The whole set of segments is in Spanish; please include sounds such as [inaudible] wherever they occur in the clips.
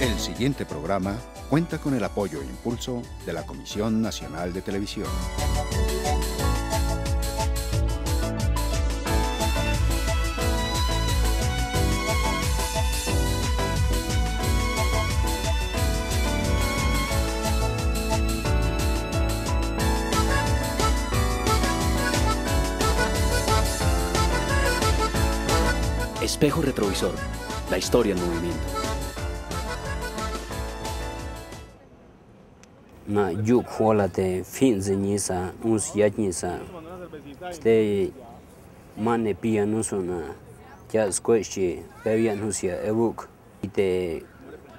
El siguiente programa cuenta con el apoyo e impulso de la Comisión Nacional de Televisión. Espejo retrovisor, la historia en movimiento. Na yuk hola te fin zinyi sa us yatni sa ste mane pia nusu na kya skoishi pevia nusia evuk ite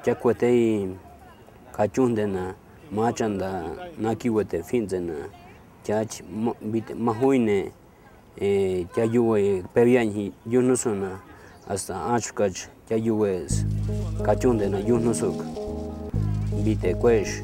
kya kwete kachunde na machanda na kiwete fin zena kya mahuine kya yuwe pevia ni yunusu na hasta achkach kya yuwe kachunde na yunusuk bite kwesh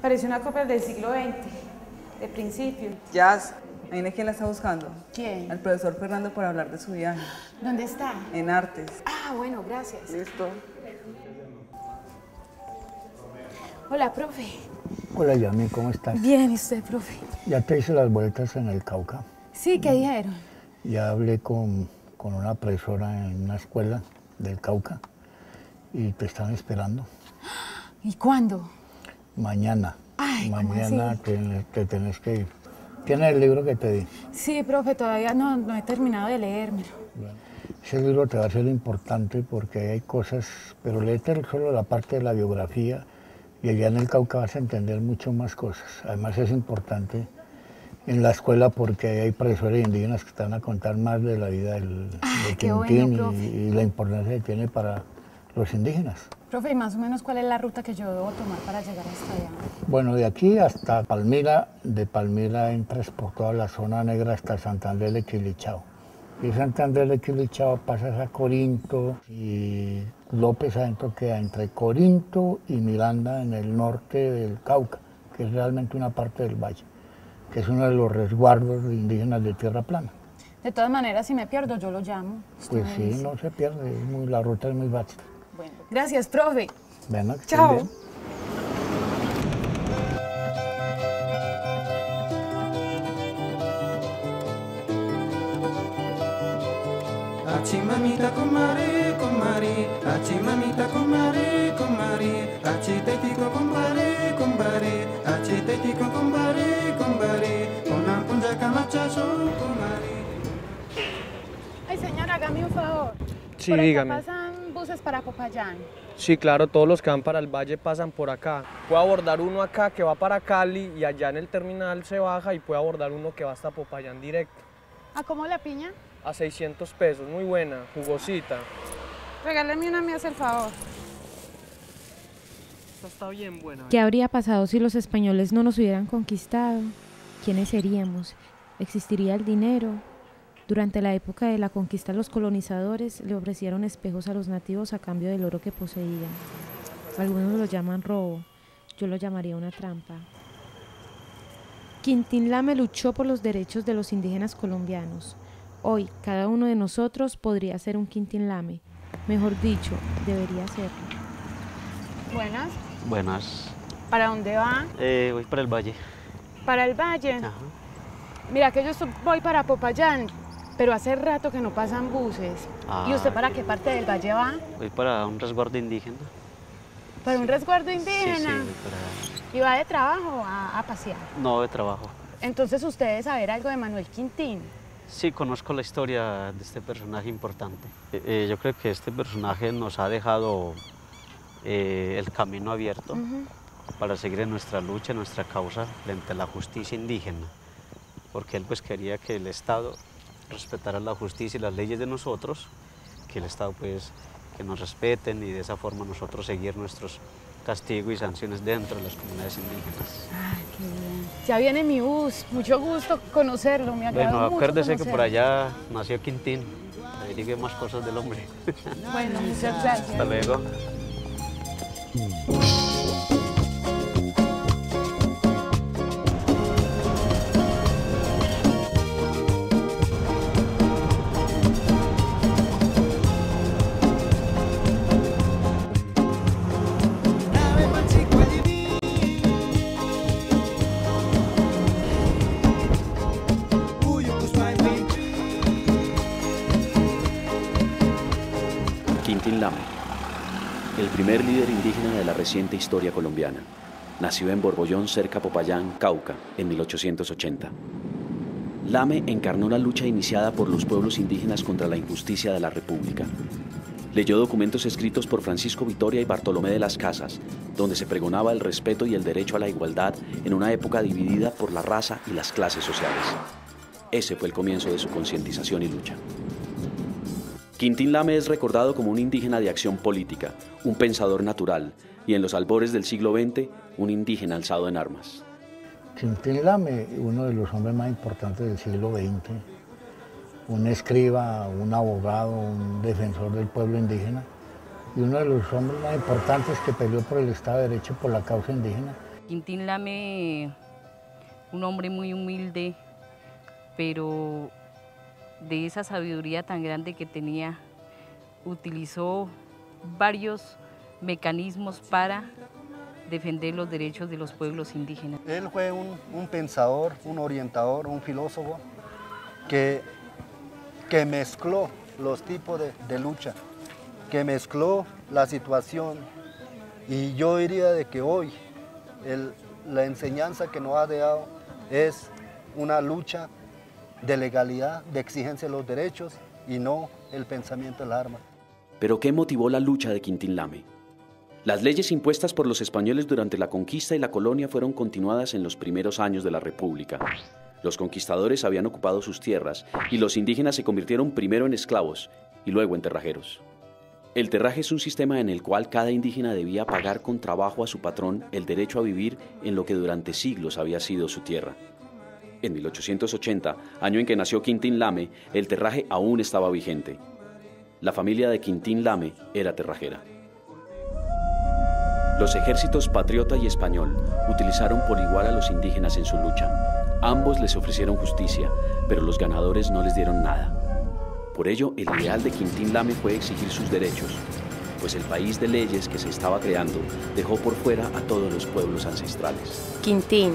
Parece una copia del siglo XX, de principio. Jazz, ¿Adivina quién la está buscando? ¿Quién? Al profesor Fernando para hablar de su viaje. ¿Dónde está? En artes. Ah, bueno, gracias. Listo. Hola, profe. Hola Yami, ¿cómo estás? Bien, ¿y usted, profe? Ya te hice las vueltas en el Cauca. Sí, ¿qué dijeron? Ya hablé con, con una profesora en una escuela del Cauca y te están esperando. [gasps] ¿Y cuándo? Mañana. Ay, ¿cómo Mañana te, te tenés que ir. ¿Tienes el libro que te di? Sí, profe, todavía no, no he terminado de leérmelo. Ese libro te va a ser importante porque hay cosas, pero léete solo la parte de la biografía y allá en el Cauca vas a entender mucho más cosas. Además es importante en la escuela porque hay profesores indígenas que te van a contar más de la vida del, Ay, de bueno, y- profe. y, la importancia que tiene para los indígenas. Profe, ¿y más o menos cuál es la ruta que yo debo tomar para llegar hasta allá? Bueno, de aquí hasta Palmira, de Palmira entras por toda la zona negra hasta Santander de Quilichao. Y Santander de Quilichao pasas a Corinto y López adentro queda entre Corinto y Miranda en el norte del Cauca, que es realmente una parte del valle, que es uno de los resguardos indígenas de tierra plana. De todas maneras, si me pierdo, yo lo llamo. Pues sí, no se pierde, es muy- la ruta es muy vasta. Bueno, gracias, profe. Bueno, Chao. bien. Achi mamita comare, comare, achi mamita comare, comare, achi tetico compare, compare, achi tetico compare, compare, con la punta camachazo, comare. Ay, señora, hágame un favor. Sí, Por dígame. Para Popayán. Sí, claro, todos los que van para el valle pasan por acá. Puedo abordar uno acá que va para Cali y allá en el terminal se baja y puedo abordar uno que va hasta Popayán directo. ¿A cómo la piña? A 600 pesos, muy buena, jugosita. Regáleme una, me hace el favor. Esta está bien buena. ¿Qué habría pasado si los españoles no nos hubieran conquistado? ¿Quiénes seríamos? ¿Existiría el dinero? Durante la época de la conquista los colonizadores le ofrecieron espejos a los nativos a cambio del oro que poseían. Algunos lo llaman robo, yo lo llamaría una trampa. Quintín Lame luchó por los derechos de los indígenas colombianos. Hoy, cada uno de nosotros podría ser un Quintín Lame. Mejor dicho, debería serlo. Buenas. Buenas. ¿Para dónde va? Eh, voy para el valle. Para el valle. Mira que yo voy para Popayán, pero hace rato que no pasan buses. ¿Y usted Ah, para qué parte del valle va? Voy para un resguardo indígena. ¿Para un resguardo Sí, sí, indígena? voy para... ¿Y va de trabajo o a, a pasear? No, de trabajo. Entonces usted debe saber algo de Manuel Quintín. Sí, conozco la historia de este personaje importante. Eh, eh, yo creo que este personaje nos ha dejado eh, el camino abierto para seguir en nuestra lucha, en nuestra causa frente a la justicia indígena. Porque él pues quería que el Estado respetara la justicia y las leyes de nosotros, que el Estado pues que nos respeten y de esa forma nosotros seguir nuestros castigos y sanciones dentro de las comunidades indígenas. Ya viene mi bus. Mucho gusto conocerlo. Me agradó Bueno, mucho acuérdese que por allá nació Quintín. Averigüe más cosas del hombre. Bueno, muchas [laughs] gracias. Hasta luego. El primer líder indígena de la reciente historia colombiana. Nació en Borbollón, cerca Popayán, Cauca, en 1880. Lame encarnó la lucha iniciada por los pueblos indígenas contra la injusticia de la República. Leyó documentos escritos por Francisco Vitoria y Bartolomé de las Casas, donde se pregonaba el respeto y el derecho a la igualdad en una época dividida por la raza y las clases sociales. Ese fue el comienzo de su concientización y lucha. Quintín Lame es recordado como un indígena de acción política, un pensador natural y en los albores del siglo XX, un indígena alzado en armas. Quintín Lame, uno de los hombres más importantes del siglo XX, un escriba, un abogado, un defensor del pueblo indígena y uno de los hombres más importantes que peleó por el Estado de Derecho por la causa indígena. Quintín Lame, un hombre muy humilde, pero de esa sabiduría tan grande que tenía, utilizó varios mecanismos para defender los derechos de los pueblos indígenas. Él fue un, un pensador, un orientador, un filósofo que, que mezcló los tipos de, lucha, que mezcló la situación. Y yo diría de que hoy el- la enseñanza que nos ha dejado es una lucha de legalidad, de exigencia de los derechos y no el pensamiento de las armas. Pero ¿qué motivó la lucha de Quintín Lame? Las leyes impuestas por los españoles durante la conquista y la colonia fueron continuadas en los primeros años de la República. Los conquistadores habían ocupado sus tierras y los indígenas se convirtieron primero en esclavos y luego en terrajeros. El terraje es un sistema en el cual cada indígena debía pagar con trabajo a su patrón el derecho a vivir en lo que durante siglos había sido su tierra. En 1880, año en que nació Quintín Lame, el terraje aún estaba vigente. La familia de Quintín Lame era terrajera. Los ejércitos patriota y español utilizaron por igual a los indígenas en su lucha. Ambos les ofrecieron justicia, pero los ganadores no les dieron nada. Por ello, el ideal de Quintín Lame fue exigir sus derechos, pues el país de leyes que se estaba creando dejó por fuera a todos los pueblos ancestrales. Quintín,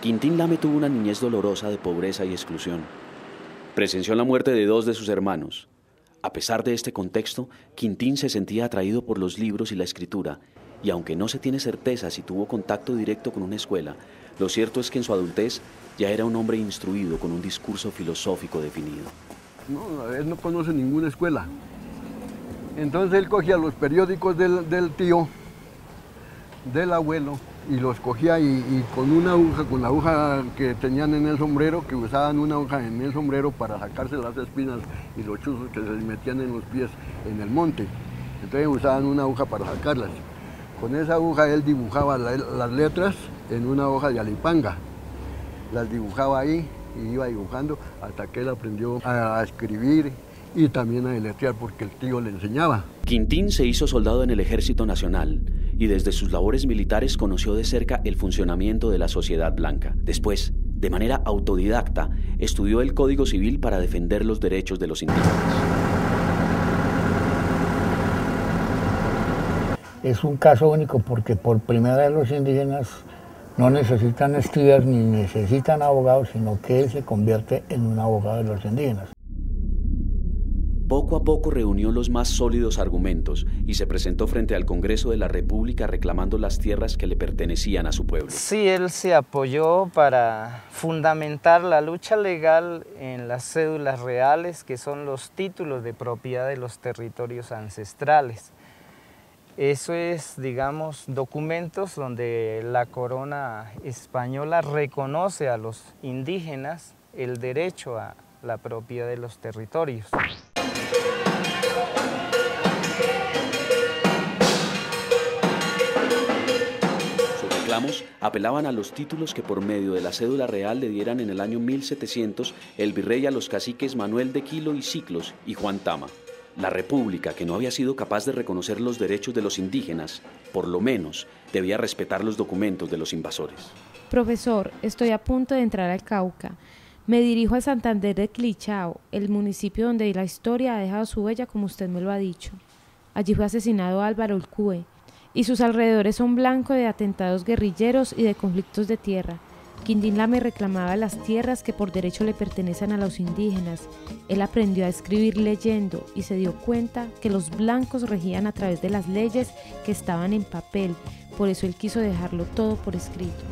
Quintín Lame tuvo una niñez dolorosa de pobreza y exclusión. Presenció la muerte de dos de sus hermanos. A pesar de este contexto, Quintín se sentía atraído por los libros y la escritura, y aunque no se tiene certeza si tuvo contacto directo con una escuela, lo cierto es que en su adultez ya era un hombre instruido con un discurso filosófico definido. No, él no conoce ninguna escuela. Entonces él cogía los periódicos del, tío, del abuelo, y los cogía y, con una aguja, con la aguja que tenían en el sombrero, que usaban una aguja en el sombrero para sacarse las espinas y los chuzos que se les metían en los pies en el monte. Entonces usaban una aguja para sacarlas. Con esa aguja él dibujaba la, las letras en una hoja de alipanga. Las dibujaba ahí y iba dibujando hasta que él aprendió a escribir y también a deletrear porque el tío le enseñaba. Quintín se hizo soldado en el Ejército Nacional y desde sus labores militares conoció de cerca el funcionamiento de la sociedad blanca. Después, de manera autodidacta, estudió el Código Civil para defender los derechos de los indígenas. Es un caso único porque por primera vez los indígenas no necesitan estudiar ni necesitan abogados, sino que él se convierte en un abogado de los indígenas. Poco a poco reunió los más sólidos argumentos y se presentó frente al Congreso de la República reclamando las tierras que le pertenecían a su pueblo. Sí, él se apoyó para fundamentar la lucha legal en las cédulas reales, que son los títulos de propiedad de los territorios ancestrales. Eso es, digamos, documentos donde la corona española reconoce a los indígenas el derecho a la propiedad de los territorios. Apelaban a los títulos que por medio de la cédula real le dieran en el año 1700 el virrey a los caciques Manuel de Quilo y Ciclos y Juan Tama. La República, que no había sido capaz de reconocer los derechos de los indígenas, por lo menos debía respetar los documentos de los invasores. Profesor, estoy a punto de entrar al Cauca. Me dirijo a Santander de Clichao, el municipio donde la historia ha dejado su huella como usted me lo ha dicho. Allí fue asesinado Álvaro Ulcue, y sus alrededores son blanco de atentados guerrilleros y de conflictos de tierra. Quindín Lame reclamaba las tierras que por derecho le pertenecen a los indígenas. Él aprendió a escribir leyendo y se dio cuenta que los blancos regían a través de las leyes que estaban en papel. Por eso él quiso dejarlo todo por escrito.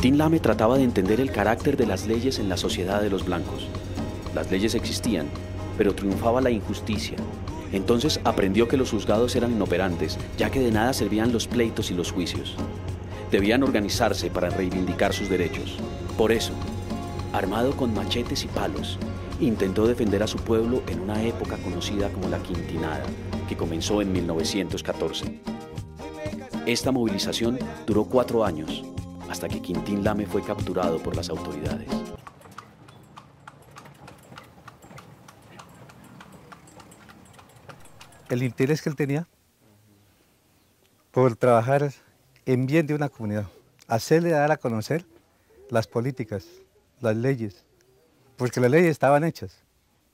Quintín Lame trataba de entender el carácter de las leyes en la sociedad de los blancos. Las leyes existían, pero triunfaba la injusticia. Entonces aprendió que los juzgados eran inoperantes, ya que de nada servían los pleitos y los juicios. Debían organizarse para reivindicar sus derechos. Por eso, armado con machetes y palos, intentó defender a su pueblo en una época conocida como la Quintinada, que comenzó en 1914. Esta movilización duró cuatro años, hasta que Quintín Lame fue capturado por las autoridades. el interés que él tenía por trabajar en bien de una comunidad, hacerle dar a conocer las políticas, las leyes, porque las leyes estaban hechas.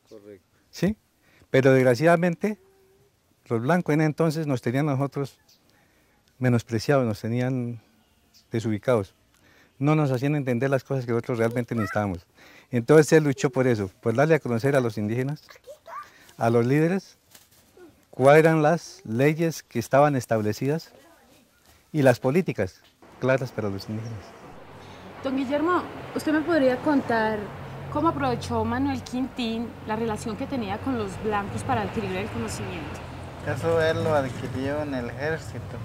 Correcto. ¿Sí? Pero desgraciadamente los blancos en entonces nos tenían nosotros menospreciados, nos tenían desubicados. No nos hacían entender las cosas que nosotros realmente necesitábamos. Entonces él luchó por eso, por darle a conocer a los indígenas, a los líderes, cuáles eran las leyes que estaban establecidas y las políticas claras para los indígenas. Don Guillermo, ¿usted me podría contar cómo aprovechó Manuel Quintín la relación que tenía con los blancos para adquirir el conocimiento? Eso él lo adquirió en el ejército.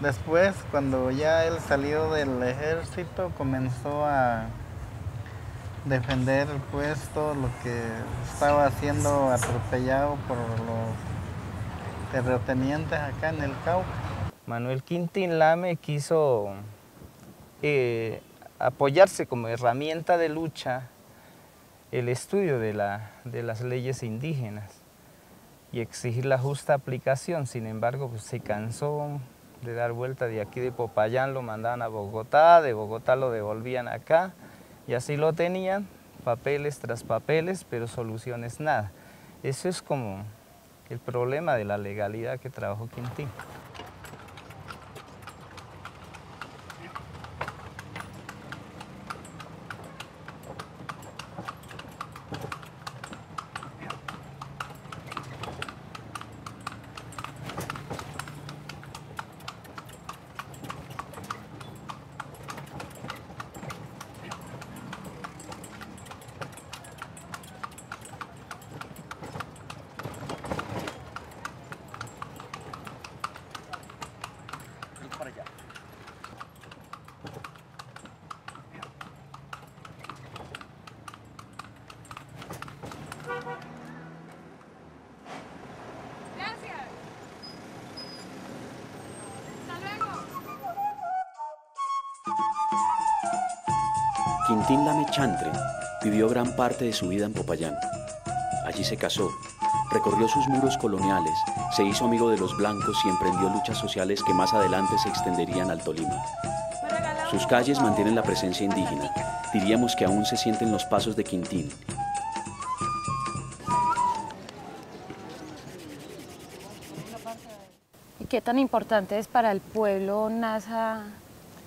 Después, cuando ya él salió del ejército, comenzó a defender pues todo lo que estaba siendo atropellado por los terratenientes acá en el Cauca. Manuel Quintín Lame quiso eh, apoyarse como herramienta de lucha el estudio de, la, de, las leyes indígenas y exigir la justa aplicación. Sin embargo, pues, se cansó de dar vuelta de aquí de Popayán, lo mandaban a Bogotá, de Bogotá lo devolvían acá y así lo tenían, papeles tras papeles, pero soluciones nada. Eso es como el problema de la legalidad que trabajó Quintín. Quintín Lame Chantre vivió gran parte de su vida en Popayán. Allí se casó, recorrió sus muros coloniales, se hizo amigo de los blancos y emprendió luchas sociales que más adelante se extenderían al Tolima. Sus calles mantienen la presencia indígena. Diríamos que aún se sienten los pasos de Quintín. ¿Y qué tan importante es para el pueblo NASA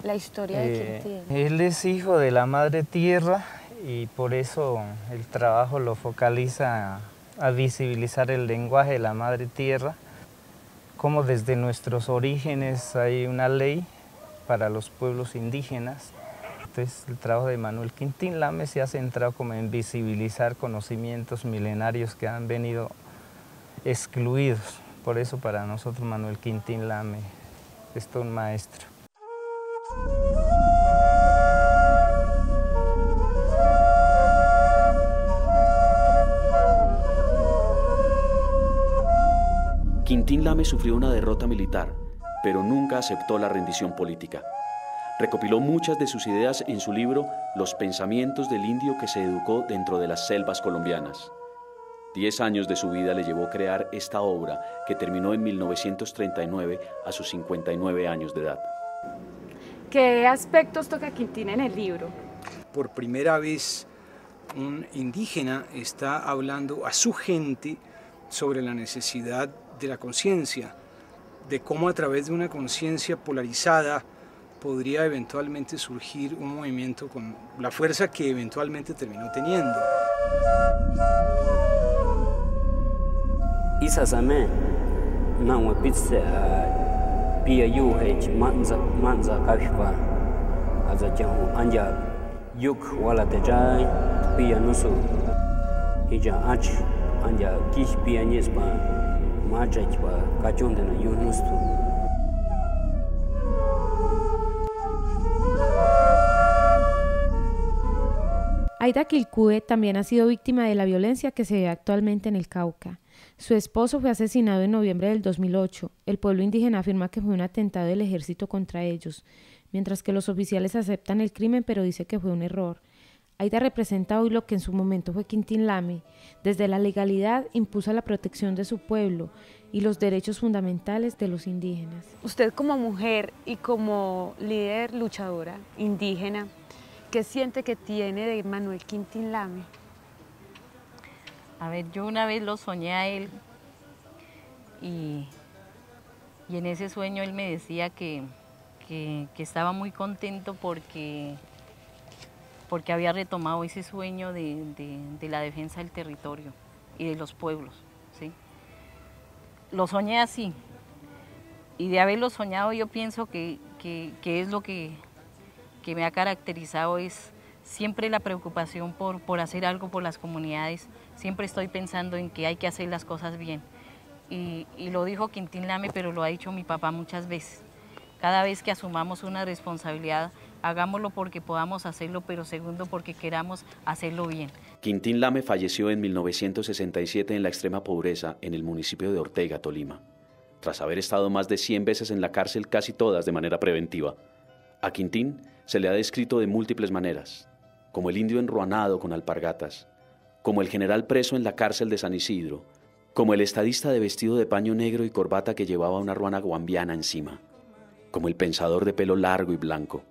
la historia de Eh, Quintín? él es hijo de la madre tierra y por eso el trabajo lo focaliza a, a visibilizar el lenguaje de la madre tierra, como desde nuestros orígenes hay una ley para los pueblos indígenas. Entonces el trabajo de Manuel Quintín Lame se ha centrado como en visibilizar conocimientos milenarios que han venido excluidos. Por eso para nosotros Manuel Quintín Lame es todo un maestro. Quintín Lame sufrió una derrota militar, pero nunca aceptó la rendición política. Recopiló muchas de sus ideas en su libro Los pensamientos del indio que se educó dentro de las selvas colombianas. Diez años de su vida le llevó crear esta obra que terminó en 1939 a sus 59 años de edad. ¿Qué aspectos toca Quintín en el libro? Por primera vez un indígena está hablando a su gente sobre la necesidad de la conciencia, de cómo a través de una conciencia polarizada podría eventualmente surgir un movimiento con la fuerza que eventualmente terminó teniendo. isa same nangwa pitse pia yu hech manza manza kafika aza jahu anja yuk wala te jai pia nusu hija ach anja kish pia nyespa majach pa kachonde na yu nustu Aida Quilcue también ha sido víctima de la violencia que se ve actualmente en el Cauca. Su esposo fue asesinado en noviembre del 2008. El pueblo indígena afirma que fue un atentado del ejército contra ellos, mientras que los oficiales aceptan el crimen pero dice que fue un error. Aida representa hoy lo que en su momento fue Quintín Lame. Desde la legalidad impulsa la protección de su pueblo y los derechos fundamentales de los indígenas. Usted como mujer y como líder luchadora indígena, ¿qué siente que tiene de Manuel Quintín Lame? A ver, yo una vez lo soñé a él y, y en ese sueño él me decía que, que- estaba muy contento porque, porque había retomado ese sueño de, de- de la defensa del territorio y de los pueblos. ¿sí? Lo soñé así y de haberlo soñado yo pienso que, que- que es lo que, que me ha caracterizado es siempre la preocupación por, por hacer algo por las comunidades. Siempre estoy pensando en que hay que hacer las cosas bien. Y, y lo dijo Quintín Lame, pero lo ha dicho mi papá muchas veces. Cada vez que asumamos una responsabilidad, hagámoslo porque podamos hacerlo, pero segundo porque queramos hacerlo bien. Quintín Lame falleció en 1967 en la extrema pobreza en el municipio de Ortega, Tolima, tras haber estado más de 100 veces en la cárcel, casi todas de manera preventiva. A Quintín se le ha descrito de múltiples maneras, como el indio enruanado con alpargatas, como el general preso en la cárcel de San Isidro, como el estadista de vestido de paño negro y corbata que llevaba una ruana guambiana encima, como el pensador de pelo largo y blanco.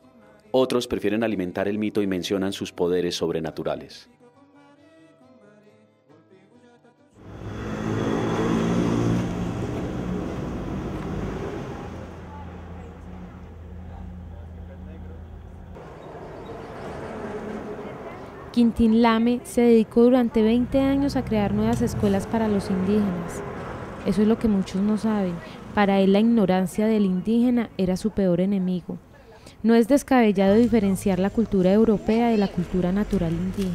Otros prefieren alimentar el mito y mencionan sus poderes sobrenaturales. Quintín Lame se dedicó durante 20 años a crear nuevas escuelas para los indígenas. Eso es lo que muchos no saben. Para él la ignorancia del indígena era su peor enemigo. No es descabellado diferenciar la cultura europea de la cultura natural indígena.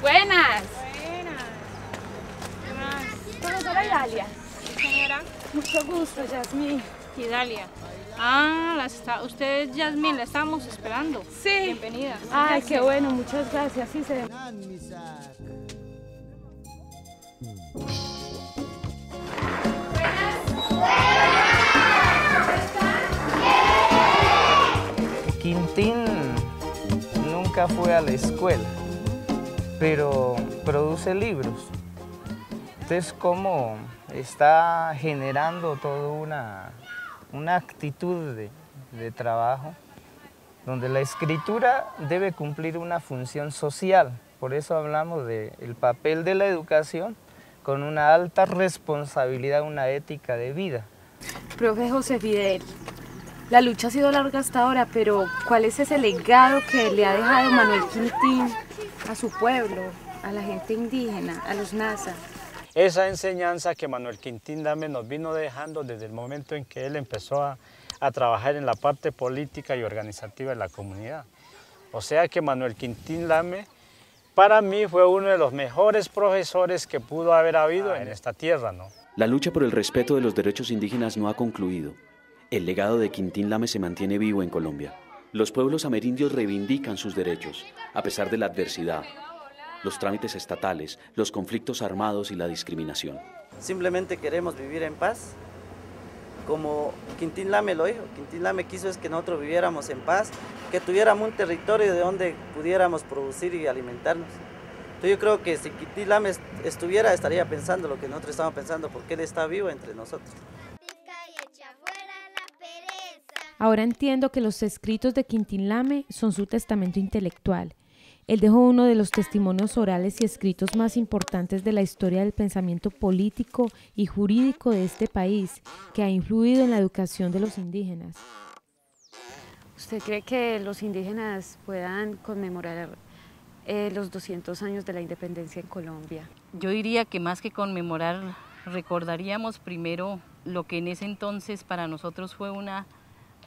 Buenas. Buenas. ¿Qué más? Profesora Dalia. Señora. Mucho gusto, Yasmín. Idalia. Ah, la está, usted, Yasmin, la estamos esperando. Sí. Bienvenida. Ay, qué bueno, muchas gracias. Sí, se... Quintín nunca fue a la escuela, pero produce libros. Entonces, cómo está generando toda una, una actitud de, trabajo donde la escritura debe cumplir una función social. Por eso hablamos del papel de la educación con una alta responsabilidad, una ética de vida. Profe José Fidel, la lucha ha sido larga hasta ahora, pero ¿cuál es ese legado que le ha dejado Manuel Quintín a su pueblo, a la gente indígena, a los NASA? Esa enseñanza que Manuel Quintín Dame nos vino dejando desde el momento en que él empezó a, a trabajar en la parte política y organizativa de la comunidad. O sea que Manuel Quintín Lame para mí fue uno de los mejores profesores que pudo haber habido en esta tierra. ¿no? La lucha por el respeto de los derechos indígenas no ha concluido. El legado de Quintín Lame se mantiene vivo en Colombia. Los pueblos amerindios reivindican sus derechos, a pesar de la adversidad, los trámites estatales, los conflictos armados y la discriminación. Simplemente queremos vivir en paz, como Quintín Lame lo dijo. Quintín Lame quiso es que nosotros viviéramos en paz, que tuviéramos un territorio de donde pudiéramos producir y alimentarnos. Entonces yo creo que si Quintín Lame estuviera, estaría pensando lo que nosotros estamos pensando, porque él está vivo entre nosotros. Ahora entiendo que los escritos de Quintín Lame son su testamento intelectual. Él dejó uno de los testimonios orales y escritos más importantes de la historia del pensamiento político y jurídico de este país, que ha influido en la educación de los indígenas. ¿Usted cree que los indígenas puedan conmemorar eh, los 200 años de la independencia en Colombia? Yo diría que más que conmemorar, recordaríamos primero lo que en ese entonces para nosotros fue una,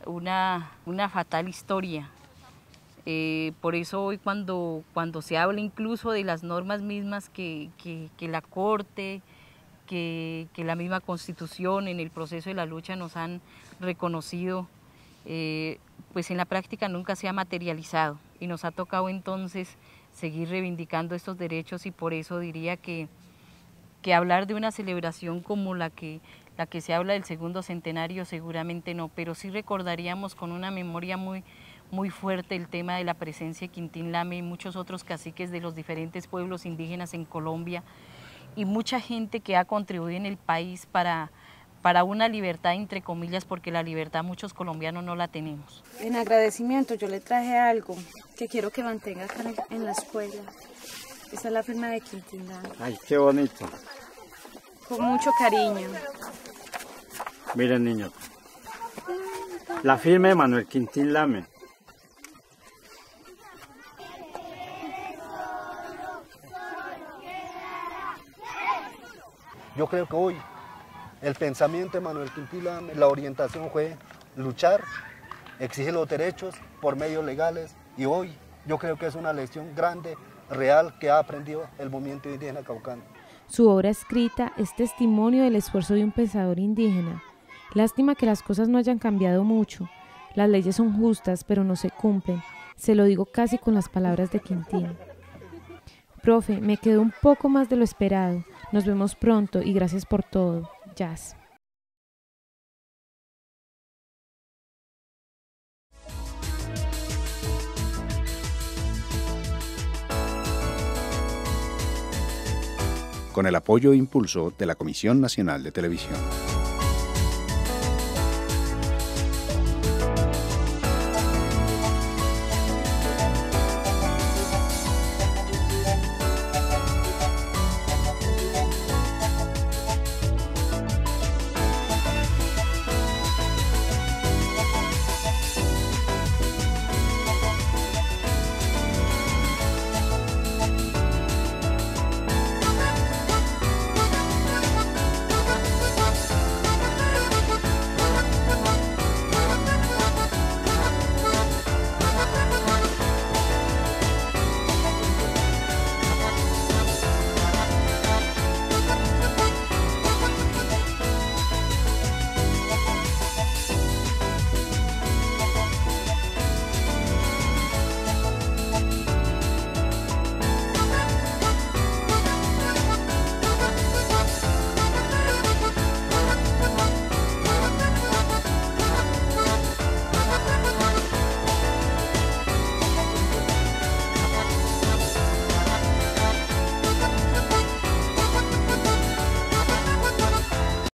una, una fatal historia, eh, por eso hoy cuando, cuando se habla incluso de las normas mismas que, que, que la Corte, que, que, la misma Constitución en el proceso de la lucha nos han reconocido, eh, pues en la práctica nunca se ha materializado. Y nos ha tocado entonces seguir reivindicando estos derechos y por eso diría que, que hablar de una celebración como la que, la que se habla del segundo centenario seguramente no, pero sí recordaríamos con una memoria muy muy fuerte el tema de la presencia de Quintín Lame y muchos otros caciques de los diferentes pueblos indígenas en Colombia y mucha gente que ha contribuido en el país para, para una libertad entre comillas porque la libertad muchos colombianos no la tenemos. En agradecimiento yo le traje algo que quiero que mantenga acá en la escuela. Esa es la firma de Quintín Lame. Ay, qué bonito. Con mucho cariño. Miren niños, la firma de Manuel Quintín Lame Yo creo que hoy el pensamiento de Manuel Quintila, la orientación fue luchar, exigir los derechos por medios legales y hoy yo creo que es una lección grande, real, que ha aprendido el movimiento indígena caucano. Su obra escrita es testimonio del esfuerzo de un pensador indígena. Lástima que las cosas no hayan cambiado mucho. Las leyes son justas, pero no se cumplen. Se lo digo casi con las palabras de Quintín. Profe, me quedó un poco más de lo esperado. Nos vemos pronto y gracias por todo. Jazz. Con el apoyo e impulso de la Comisión Nacional de Televisión.